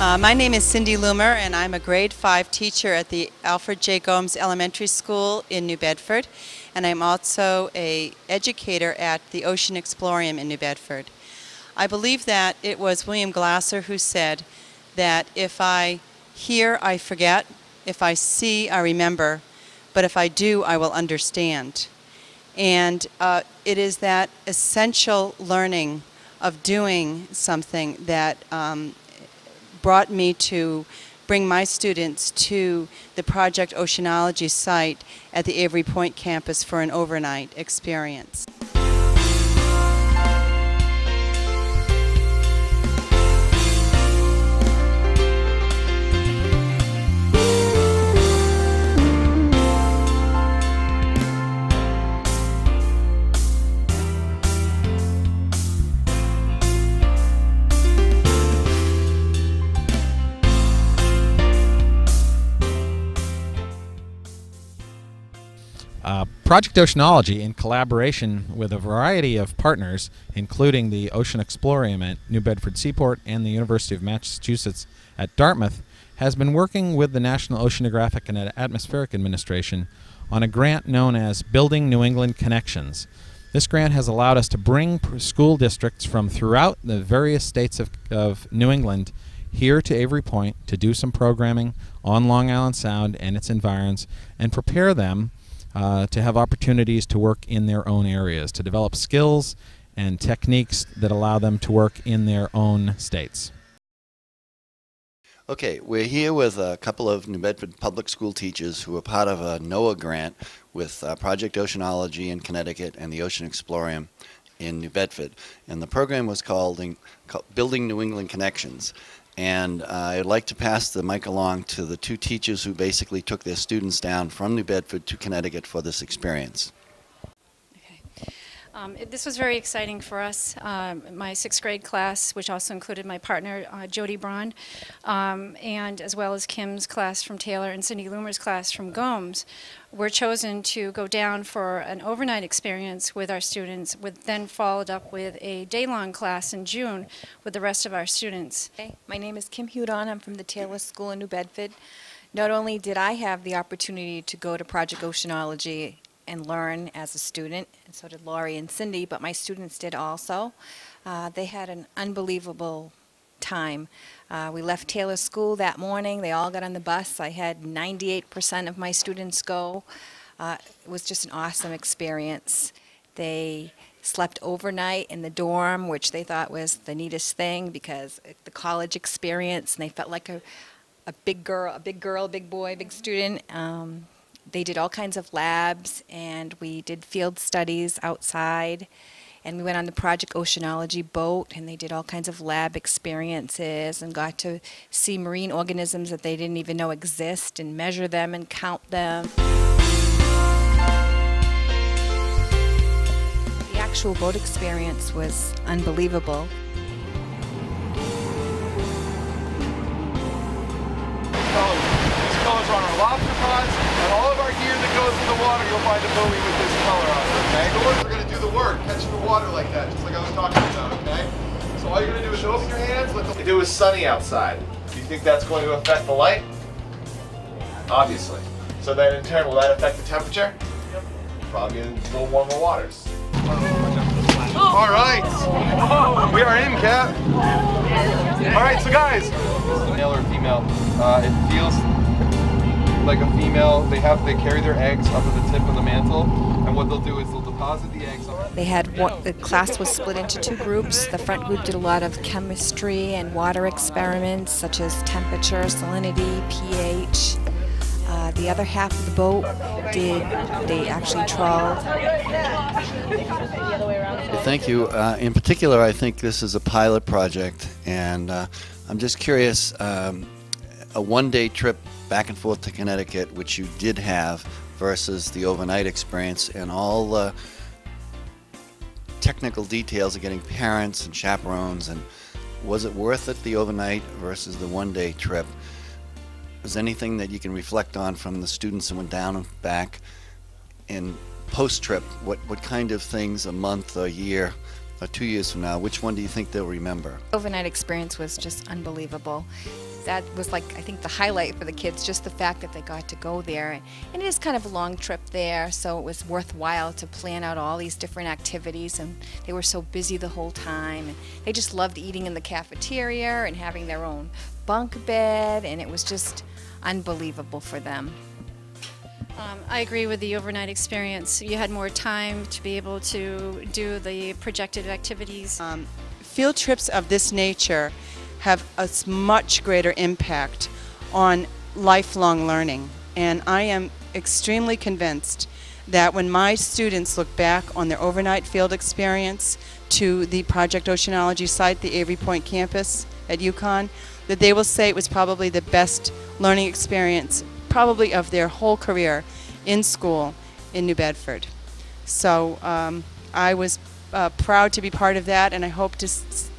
Uh, my name is Cindy Loomer, and I'm a grade 5 teacher at the Alfred J. Gomes Elementary School in New Bedford, and I'm also a educator at the Ocean Explorium in New Bedford. I believe that it was William Glasser who said that if I hear, I forget, if I see, I remember, but if I do, I will understand. And uh, it is that essential learning of doing something that um, brought me to bring my students to the Project Oceanology site at the Avery Point campus for an overnight experience. Project Oceanology, in collaboration with a variety of partners, including the Ocean Explorium at New Bedford Seaport and the University of Massachusetts at Dartmouth, has been working with the National Oceanographic and Atmospheric Administration on a grant known as Building New England Connections. This grant has allowed us to bring school districts from throughout the various states of, of New England here to Avery Point to do some programming on Long Island Sound and its environs and prepare them uh, to have opportunities to work in their own areas, to develop skills and techniques that allow them to work in their own states. Okay, we're here with a couple of New Bedford public school teachers who are part of a NOAA grant with uh, Project Oceanology in Connecticut and the Ocean Explorium in New Bedford. And the program was called, in, called Building New England Connections. And uh, I'd like to pass the mic along to the two teachers who basically took their students down from New Bedford to Connecticut for this experience. Um, it, this was very exciting for us. Um, my sixth grade class, which also included my partner, uh, Jody Braun, um, and as well as Kim's class from Taylor and Cindy Loomer's class from Gomes, were chosen to go down for an overnight experience with our students, with then followed up with a day-long class in June with the rest of our students. Hey, my name is Kim Hudon. I'm from the Taylor School in New Bedford. Not only did I have the opportunity to go to Project Oceanology and learn as a student, and so did Laurie and Cindy, but my students did also. Uh, they had an unbelievable time. Uh, we left Taylor School that morning. They all got on the bus. I had 98% of my students go. Uh, it was just an awesome experience. They slept overnight in the dorm, which they thought was the neatest thing because the college experience, and they felt like a, a big girl, a big girl, big boy, big student. Um, they did all kinds of labs and we did field studies outside and we went on the Project Oceanology boat and they did all kinds of lab experiences and got to see marine organisms that they didn't even know exist and measure them and count them. The actual boat experience was unbelievable. Colors on our lobster pots, and all of our gear that goes in the water, you'll find a buoy with this color on it, okay? The ones are gonna do the work, catching the water like that, just like I was talking about, okay? So all you're gonna do is open your hands, let the... It was sunny outside. Do you think that's going to affect the light? Obviously. So then in turn, will that affect the temperature? Yep. Probably in a little warmer waters. All right. We are in, Cap. All right, so guys. Male or female, uh, it feels like a female. They have they carry their eggs up at the tip of the mantle, and what they'll do is they'll deposit the eggs. On They had one, the class was split into two groups. The front group did a lot of chemistry and water experiments, such as temperature, salinity, pH. Uh, the other half of the boat did they actually trawled. Thank you. Uh, in particular, I think this is a pilot project, and uh, I'm just curious um, a one day trip back and forth to Connecticut, which you did have, versus the overnight experience, and all the technical details of getting parents and chaperones, and was it worth it the overnight versus the one day trip? Is anything that you can reflect on from the students that went down and back? And post trip, what, what kind of things a month, a year, or two years from now, which one do you think they'll remember? Overnight experience was just unbelievable. That was like I think the highlight for the kids, just the fact that they got to go there. And it is kind of a long trip there, so it was worthwhile to plan out all these different activities. And they were so busy the whole time. And they just loved eating in the cafeteria and having their own bunk bed, and it was just unbelievable for them. Um, I agree with the overnight experience. You had more time to be able to do the projected activities. Um, field trips of this nature have a much greater impact on lifelong learning. And I am extremely convinced that when my students look back on their overnight field experience to the Project Oceanology site, the Avery Point campus at UConn, that they will say it was probably the best learning experience, probably of their whole career in school in New Bedford. So um, I was uh, proud to be part of that, and I hope to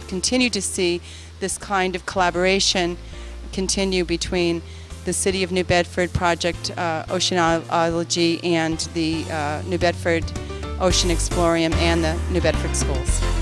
continue to see this kind of collaboration continue between the City of New Bedford Project uh, Oceanology and the uh, New Bedford Ocean Explorium and the New Bedford schools.